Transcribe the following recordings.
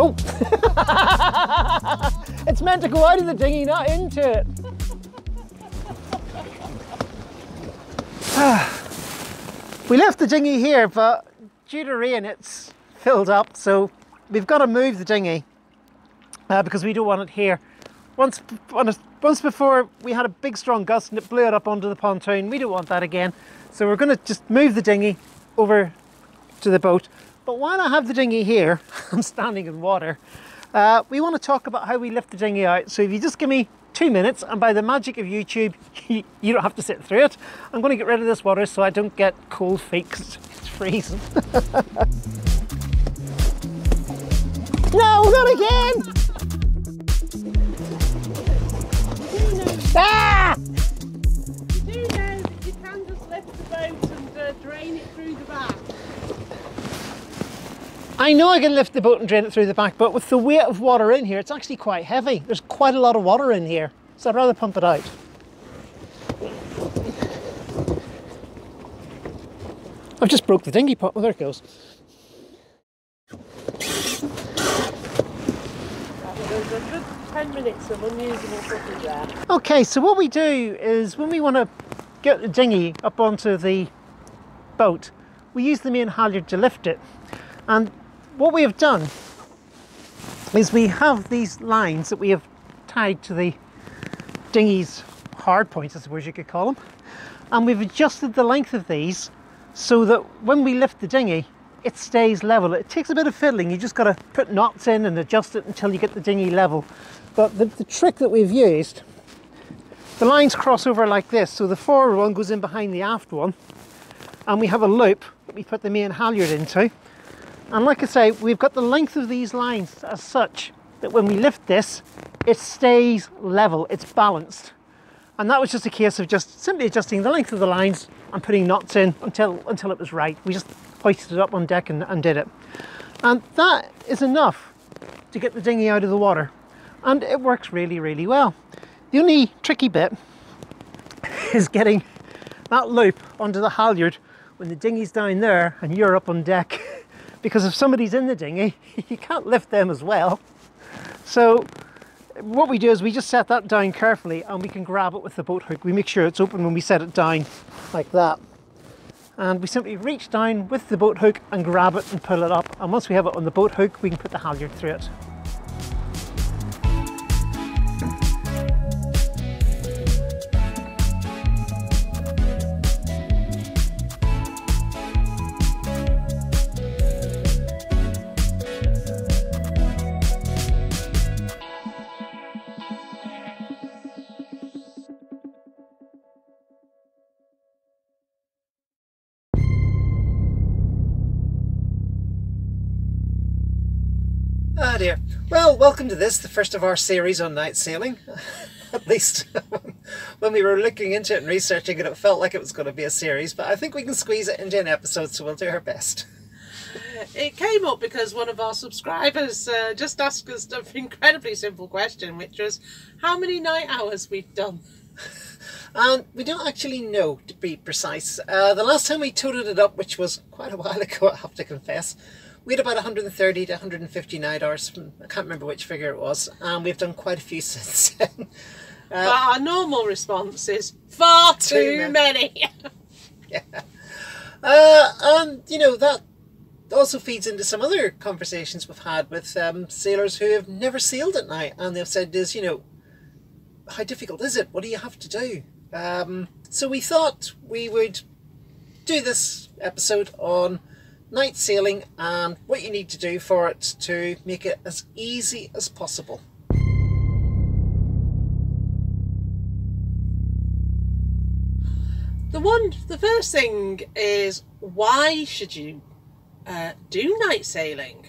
Oh! it's meant to go out of the dinghy, not into it. we left the dinghy here, but due to rain, it's filled up. So we've got to move the dinghy uh, because we don't want it here. Once, once before, we had a big strong gust and it blew it up onto the pontoon. We don't want that again. So we're going to just move the dinghy over to the boat. But while I have the dinghy here, I'm standing in water, uh, we want to talk about how we lift the dinghy out. So if you just give me two minutes and by the magic of YouTube, you don't have to sit through it. I'm going to get rid of this water so I don't get cold feet because it's freezing. no, not again! Ah! You can just lift the boat and uh, drain it through the back. I know I can lift the boat and drain it through the back, but with the weight of water in here, it's actually quite heavy. There's quite a lot of water in here, so I'd rather pump it out. I've just broke the dinghy pot. Oh, there it goes. There's a good 10 minutes of unusable footage there. Okay, so what we do is when we want to get the dinghy up onto the boat, we use the main halyard to lift it. And what we have done is we have these lines that we have tied to the dinghy's hard points, I suppose you could call them. And we've adjusted the length of these so that when we lift the dinghy, it stays level. It takes a bit of fiddling. You just got to put knots in and adjust it until you get the dinghy level. But the, the trick that we've used, the lines cross over like this. So the forward one goes in behind the aft one. And we have a loop that we put the main halyard into. And like I say, we've got the length of these lines as such that when we lift this, it stays level, it's balanced. And that was just a case of just simply adjusting the length of the lines and putting knots in until, until it was right. We just hoisted it up on deck and, and did it. And that is enough to get the dinghy out of the water. And it works really, really well. The only tricky bit is getting that loop onto the halyard when the dinghy's down there and you're up on deck. because if somebody's in the dinghy, you can't lift them as well. So what we do is we just set that down carefully and we can grab it with the boat hook. We make sure it's open when we set it down like that. And we simply reach down with the boat hook and grab it and pull it up. And once we have it on the boat hook, we can put the halyard through it. Welcome to this, the first of our series on night sailing. At least when we were looking into it and researching it, it felt like it was going to be a series, but I think we can squeeze it into an episode, so we'll do our best. It came up because one of our subscribers uh, just asked us an incredibly simple question, which was how many night hours we've done. And we don't actually know, to be precise. Uh, the last time we totaled it up, which was quite a while ago, I have to confess, we had about 130 to 150 night hours. I can't remember which figure it was. And we've done quite a few since then. but our normal response is far too, Too many. yeah. Uh, and, you know, that also feeds into some other conversations we've had with um, sailors who have never sailed at night. And they've said, is, you know, how difficult is it? What do you have to do? Um, so we thought we would do this episode on night sailing and what you need to do for it to make it as easy as possible. the one, the first thing is why should you uh, do night sailing?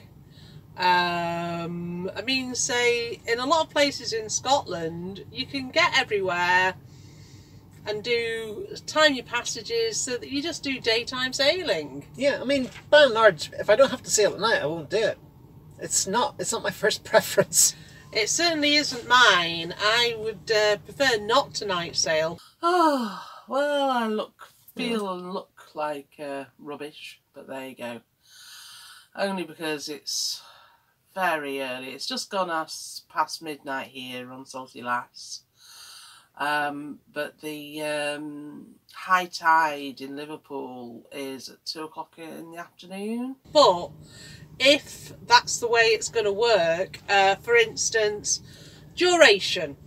Um, I mean, say in a lot of places in Scotland, you can get everywhere and do time your passages so that you just do daytime sailing. Yeah, I mean, by and large, if I don't have to sail at night, I won't do it. It's not. It's not my first preference. It certainly isn't mine. I would uh, prefer not to night sail. Oh, well, I look, feel and look like uh, rubbish, but there you go. Only because it's very early. It's just gone past midnight here on Salty Lass. Um, but the um, high tide in Liverpool is at two o'clock in the afternoon. But if that's the way it's going to work, uh, for instance, duration.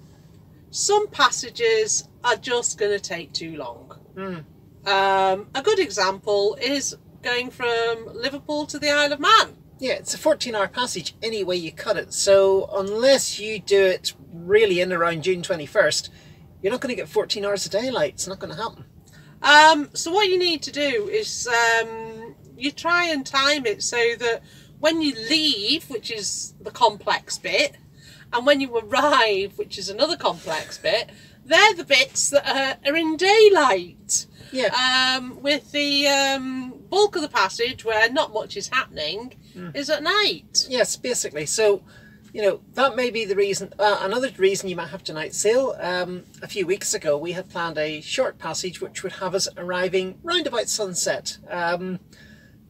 Some passages are just going to take too long. Mm. Um, a good example is going from Liverpool to the Isle of Man. Yeah, it's a 14 hour passage any way you cut it. So unless you do it really in around June 21st, you're not going to get 14 hours of daylight. It's not going to happen. Um, so what you need to do is um, you try and time it so that when you leave, which is the complex bit, and when you arrive, which is another complex bit, they're the bits that are, are in daylight. Yeah. Um, with the um, bulk of the passage where not much is happening Mm. is at night. Yes, basically. So, you know, that may be the reason. Uh, another reason you might have to night sail. Um, a few weeks ago, we had planned a short passage which would have us arriving round about sunset. Um,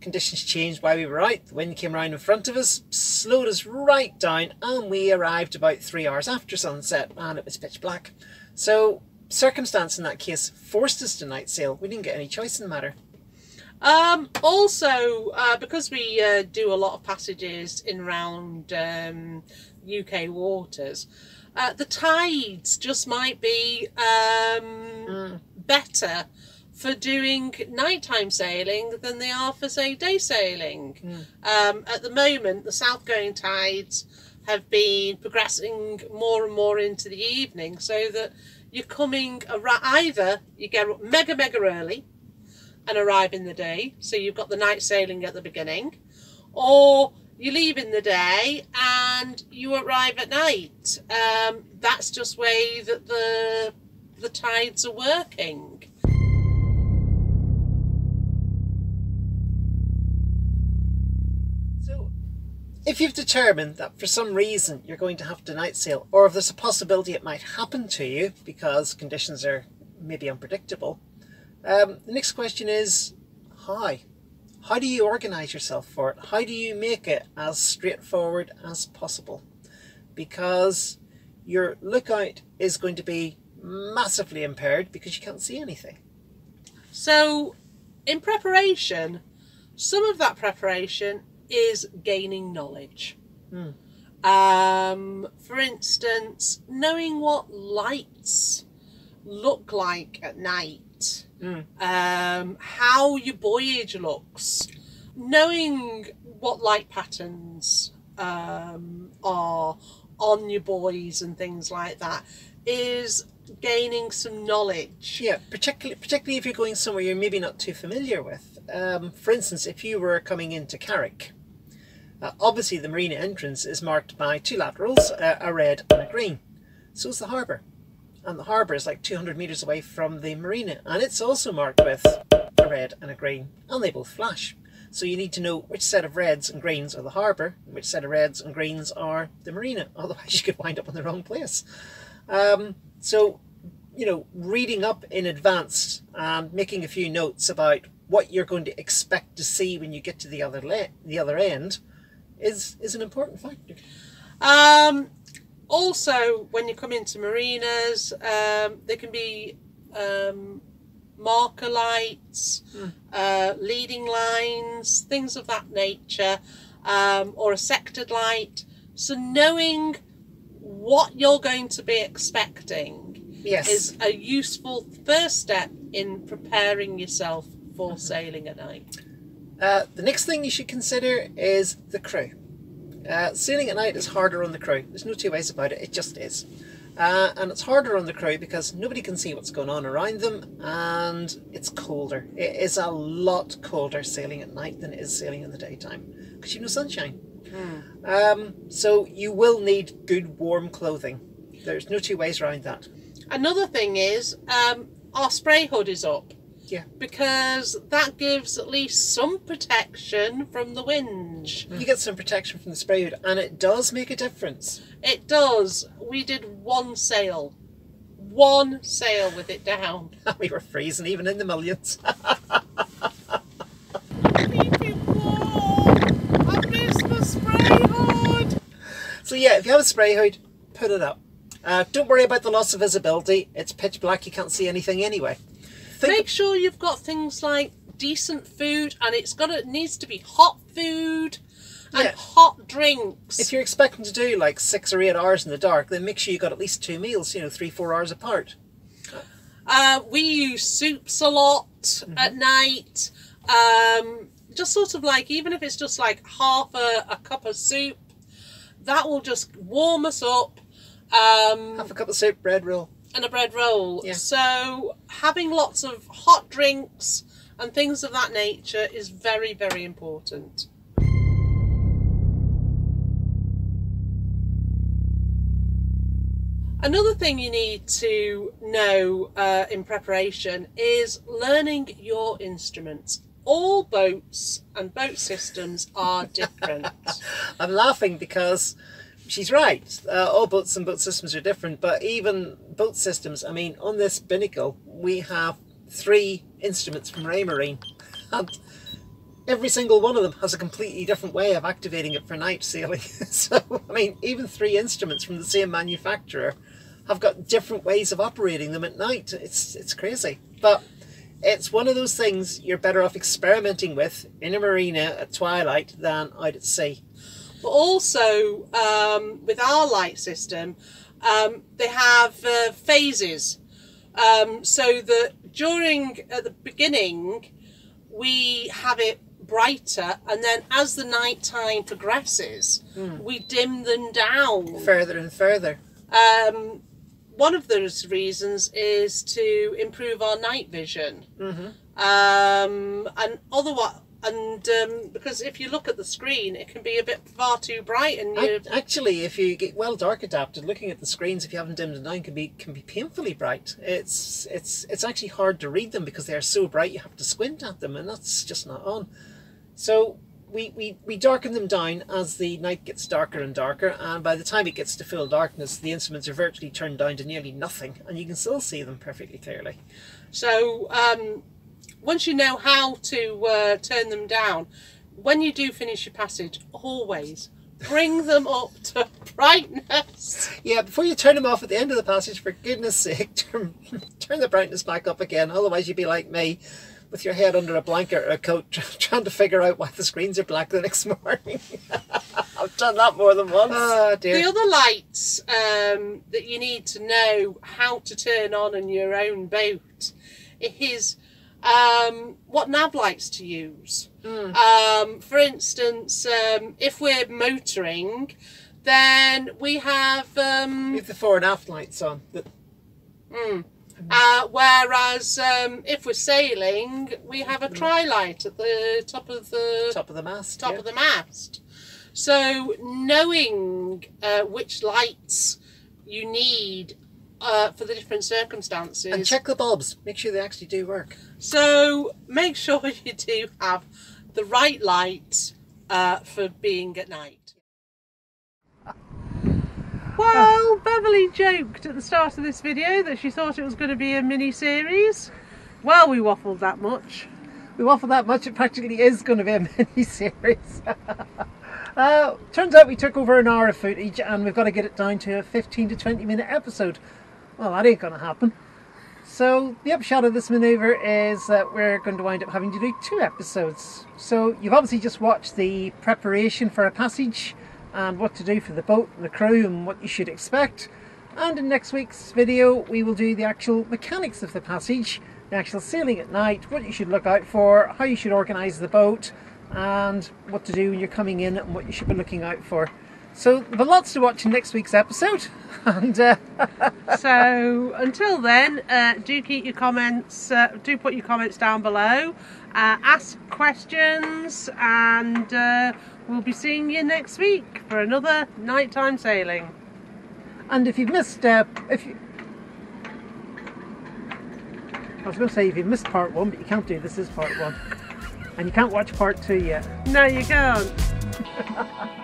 conditions changed while we were out. The wind came round in front of us, slowed us right down, and we arrived about three hours after sunset, and it was pitch black. So, circumstance in that case forced us to night sail. We didn't get any choice in the matter. Um, also, uh, because we uh, do a lot of passages in around um, UK waters, uh, the tides just might be um, better for doing nighttime sailing than they are for, say, day sailing. Um, at the moment, the south going tides have been progressing more and more into the evening so that you're coming either you get up mega, mega early and arrive in the day, so you've got the night sailing at the beginning, or you leave in the day and you arrive at night. Um, that's just way that the the tides are working. So, if you've determined that for some reason you're going to have to night sail, or if there's a possibility it might happen to you because conditions are maybe unpredictable, um, the next question is how? How do you organise yourself for it? How do you make it as straightforward as possible? Because your lookout is going to be massively impaired because you can't see anything. So, in preparation, some of that preparation is gaining knowledge. Hmm. Um, for instance, knowing what lights look like at night, Mm. um, how your buoyage looks, knowing what light patterns um, are on your buoys and things like that is gaining some knowledge. Yeah, particularly particularly if you're going somewhere you're maybe not too familiar with. Um, for instance, if you were coming into Carrick, uh, obviously the marina entrance is marked by two laterals, uh, a red and a green. So is the harbour. And the harbour is like 200 metres away from the marina, and it's also marked with a red and a green, and they both flash. So you need to know which set of reds and greens are the harbour, and which set of reds and greens are the marina. Otherwise, you could wind up in the wrong place. Um, so, you know, reading up in advance and making a few notes about what you're going to expect to see when you get to the other the other end is is an important factor. Um, also, when you come into marinas, um, there can be um, marker lights, uh, leading lines, things of that nature, um, or a sectored light. So, knowing what you're going to be expecting Yes. is a useful first step in preparing yourself for sailing at night. Uh, the next thing you should consider is the crew. Uh, sailing at night is harder on the crew. There's no two ways about it. It just is. Uh, and it's harder on the crew because nobody can see what's going on around them and it's colder. It is a lot colder sailing at night than it is sailing in the daytime because you've no sunshine. Um, so you will need good warm clothing. There's no two ways around that. Another thing is um, our spray hood is up. Yeah. Because that gives at least some protection from the wind. You get some protection from the spray hood and it does make a difference. It does. We did one sail. One sail with it down. we were freezing even in the millions. Keep it. I miss the spray hood. So yeah, if you have a spray hood, put it up. Uh, don't worry about the loss of visibility. It's pitch black. You can't see anything anyway. Think Make sure you've got things like decent food, and it's got to, it needs to be hot food and Yeah. hot drinks. if you're expecting to do like six or eight hours in the dark, then make sure you got at least two meals. You know, three four hours apart. Uh, we use soups a lot Mm-hmm. at night. Um, just sort of like, even if it's just like half a, a cup of soup, that will just warm us up. Um, Half a cup of soup, bread roll. and a bread roll. Yeah. So having lots of hot drinks and things of that nature is very, very important. Another thing you need to know uh, in preparation is learning your instruments. All boats and boat systems are different. I'm laughing because she's right. Uh, all boats and boat systems are different, but even boat systems, I mean, on this binnacle, we have three instruments from Raymarine. And every single one of them has a completely different way of activating it for night sailing. so, I mean, even three instruments from the same manufacturer have got different ways of operating them at night. It's, it's crazy. But it's one of those things you're better off experimenting with in a marina at twilight than out at sea. But also, um, with our light system, um, they have uh, phases. Um, so that during, at the beginning, we have it brighter, and then as the night time progresses, we dim them down. further and further. Um, one of those reasons is to improve our night vision. Um, and otherwise, and um, because if you look at the screen, it can be a bit far too bright, and you Actually, if you get well dark adapted, looking at the screens if you haven't dimmed it down can be can be painfully bright. It's it's it's actually hard to read them because they are so bright you have to squint at them, and that's just not on. So we, we, we darken them down as the night gets darker and darker, and by the time it gets to full darkness, the instruments are virtually turned down to nearly nothing, and you can still see them perfectly clearly. So um, once you know how to uh, turn them down, when you do finish your passage, always bring them up to brightness. Yeah, before you turn them off at the end of the passage, for goodness sake, turn, turn the brightness back up again. Otherwise, you'd be like me, with your head under a blanket or a coat, trying to figure out why the screens are black the next morning. I've done that more than once. Oh The other lights um, that you need to know how to turn on in your own boat is um, what nav lights to use. Um, for instance, um, if we're motoring, then we have um, have the fore and aft lights on. The, Uh, whereas um, if we're sailing, we have a tri-light at the top of the top of the mast. top yeah. of the mast. So knowing uh, which lights you need uh, for the different circumstances. And check the bulbs. Make sure they actually do work. So make sure you do have the right light uh, for being at night. Well, Beverly joked at the start of this video that she thought it was going to be a mini series. Well, we waffled that much. We waffled that much, it practically is going to be a mini series. uh, turns out we took over an hour of footage and we've got to get it down to a 15 to 20 minute episode. Well, that ain't going to happen. So, the upshot of this maneuver is that we're going to wind up having to do two episodes. So, you've obviously just watched the preparation for a passage and what to do for the boat and the crew and what you should expect. And in next week's video, we will do the actual mechanics of the passage, the actual sailing at night, what you should look out for, how you should organise the boat, and what to do when you're coming in and what you should be looking out for. So, there's lots to watch in next week's episode. And uh, So until then, uh, do keep your comments, uh, do put your comments down below, uh, ask questions, and uh, we'll be seeing you next week for another nighttime sailing. And if you've missed, uh, if you, I was going to say if you've missed part one, but you can't do this is part one, and you can't watch part two yet. No, you can't.